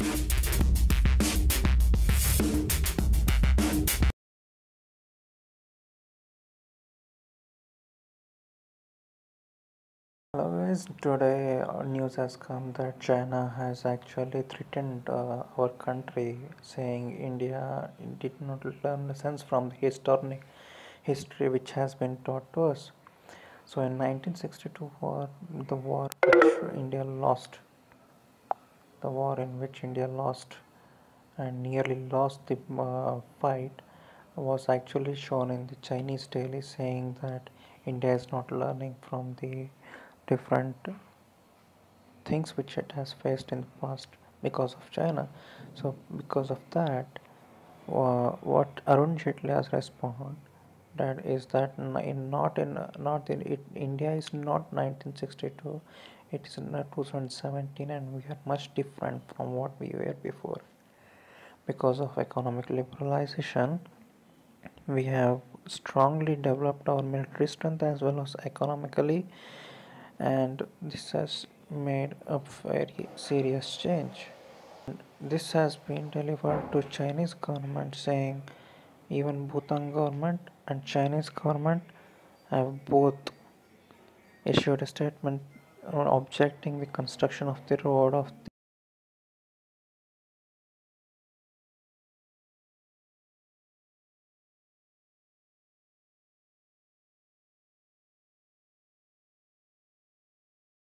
Hello guys, today uh, news has come that China has actually threatened uh, our country, saying India did not learn lessons from the historic history which has been taught to us. So in 1962 war, the war which India lost, the war in which India lost and nearly lost the uh, fight was actually shown in the Chinese daily saying that India is not learning from the different things which it has faced in the past because of China. So because of that, uh, what Arun Jaitley has responded that is that in not in not in it, India is not 1962. It is in 2017, and we are much different from what we were before. Because of economic liberalization, we have strongly developed our military strength as well as economically and this has made a very serious change this has been delivered to chinese government saying even bhutan government and chinese government have both issued a statement objecting the construction of the road of